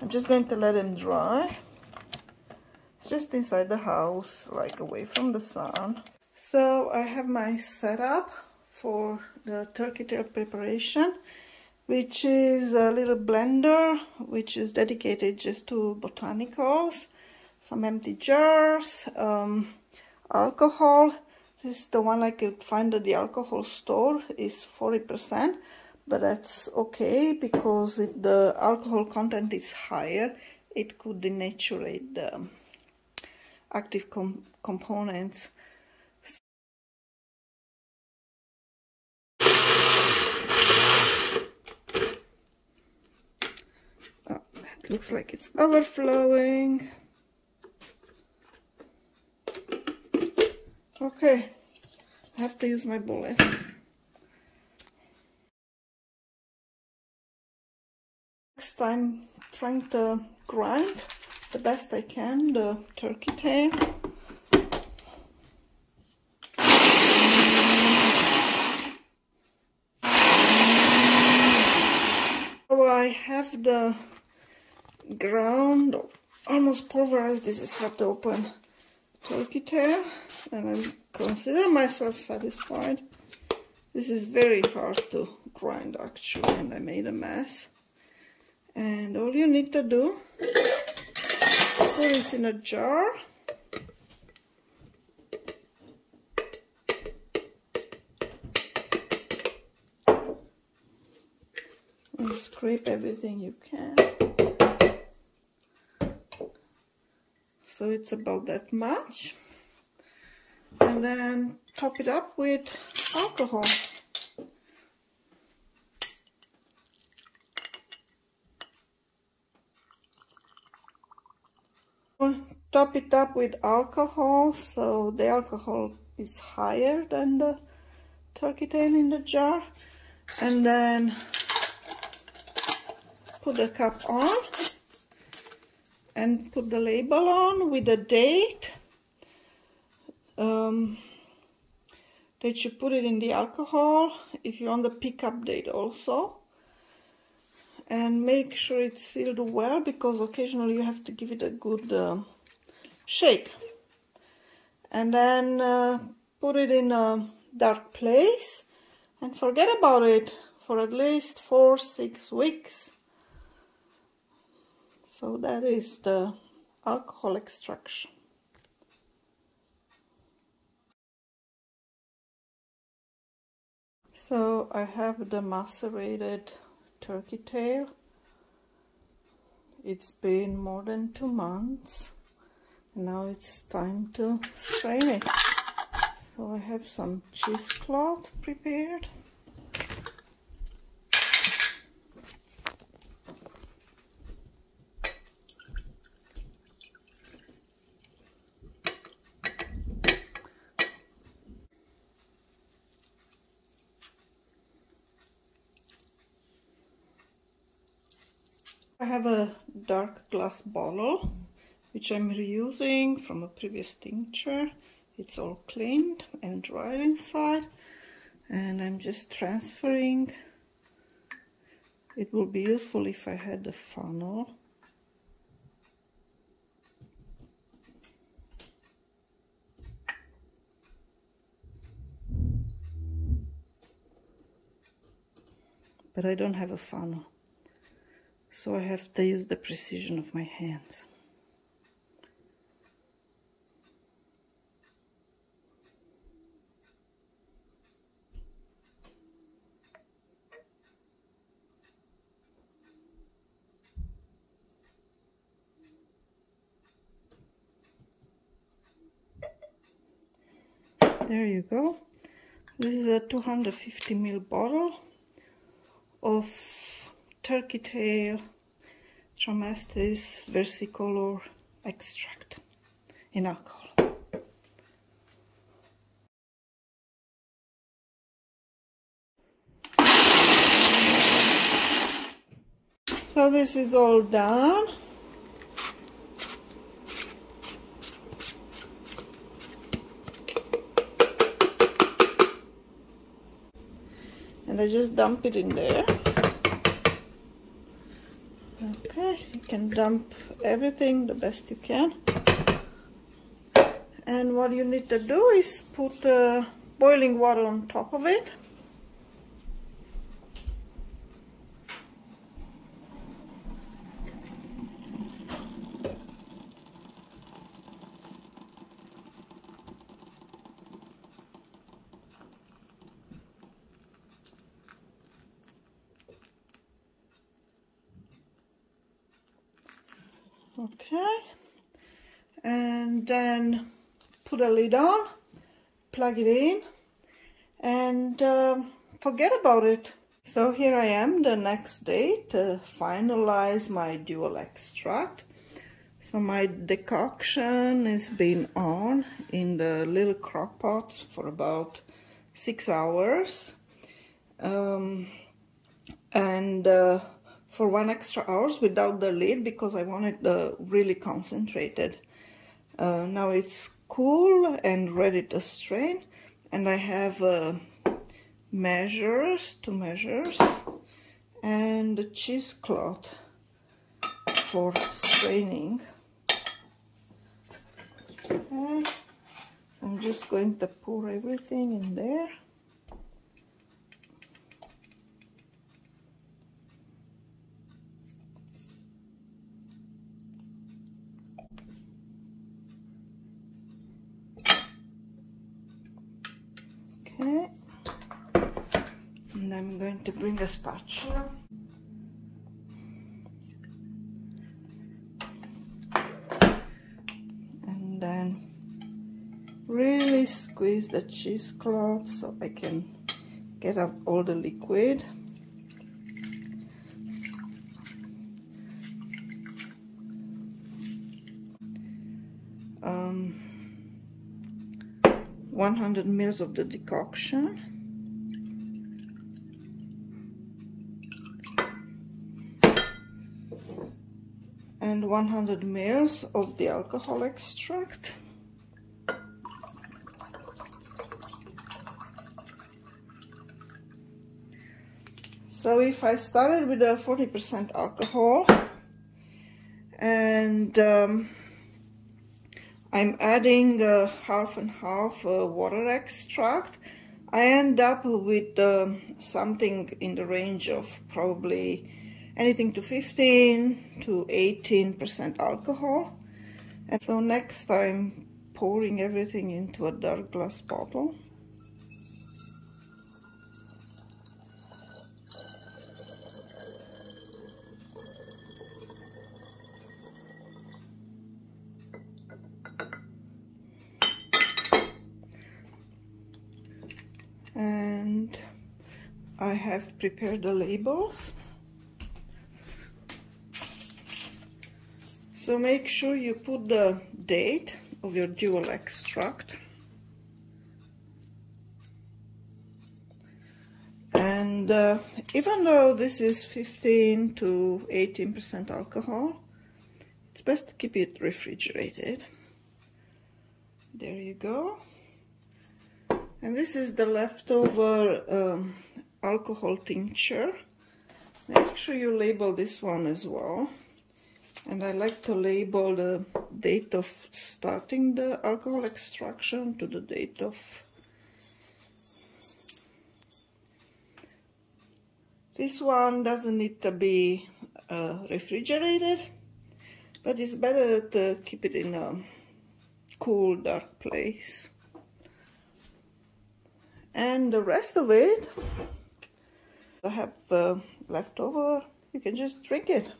I'm just going to let them dry. It's just inside the house, like away from the sun. So I have my setup for the turkey tail preparation, which is a little blender, which is dedicated just to botanicals, some empty jars, um, alcohol. This is the one I could find at the alcohol store, is 40%, but that's okay because if the alcohol content is higher, it could denaturate the active com components. Oh, it looks like it's overflowing. Okay, I have to use my bullet. Next I'm trying to grind the best I can the turkey tail. So I have the ground almost pulverized. This is how to open turkey tail and I consider myself satisfied. This is very hard to grind actually and I made a mess. And all you need to do put this in a jar. And scrape everything you can. So it's about that much. And then top it up with alcohol. Top it up with alcohol so the alcohol is higher than the turkey tail in the jar. And then put the cap on and put the label on with the date. Um, that you put it in the alcohol if you want the pickup date also and make sure it's sealed well because occasionally you have to give it a good uh, shake. And then uh, put it in a dark place and forget about it for at least four six weeks. So that is the alcohol extraction. So I have the macerated turkey tail. It's been more than two months. Now it's time to strain it. So I have some cheesecloth prepared I have a dark glass bottle which I'm reusing from a previous tincture. It's all cleaned and dried inside and I'm just transferring. It will be useful if I had a funnel. But I don't have a funnel, so I have to use the precision of my hands. there you go this is a 250 ml bottle of turkey tail Trametes versicolor extract in alcohol. So this is all done. And I just dump it in there Okay, you can dump everything the best you can. And what you need to do is put uh, boiling water on top of it. Okay. And then put a lid on plug it in and um, forget about it. So here I am the next day to finalize my dual extract. So my decoction has been on in the little crock pot for about six hours. Um, and uh, for one extra hours without the lid because I wanted the really concentrated. Uh, now it's cool and ready to strain and I have uh, measures, two measures and a cheesecloth for straining. Okay. I'm just going to pour everything in there. Okay. I'm going to bring a spatula. And then really squeeze the cheesecloth so I can get up all the liquid. Um, 100 mils of the decoction and 100 mils of the alcohol extract so if I started with a 40% alcohol and um, I'm adding half and half uh, water extract. I end up with uh, something in the range of probably anything to 15 to 18% alcohol. And so next I'm pouring everything into a dark glass bottle. and I have prepared the labels so make sure you put the date of your dual extract and uh, even though this is 15 to 18 percent alcohol it's best to keep it refrigerated there you go and this is the leftover um, alcohol tincture. Make sure you label this one as well. And I like to label the date of starting the alcohol extraction to the date of This one doesn't need to be uh, refrigerated, but it's better to keep it in a cool, dark place. And the rest of it I have uh, left over you can just drink it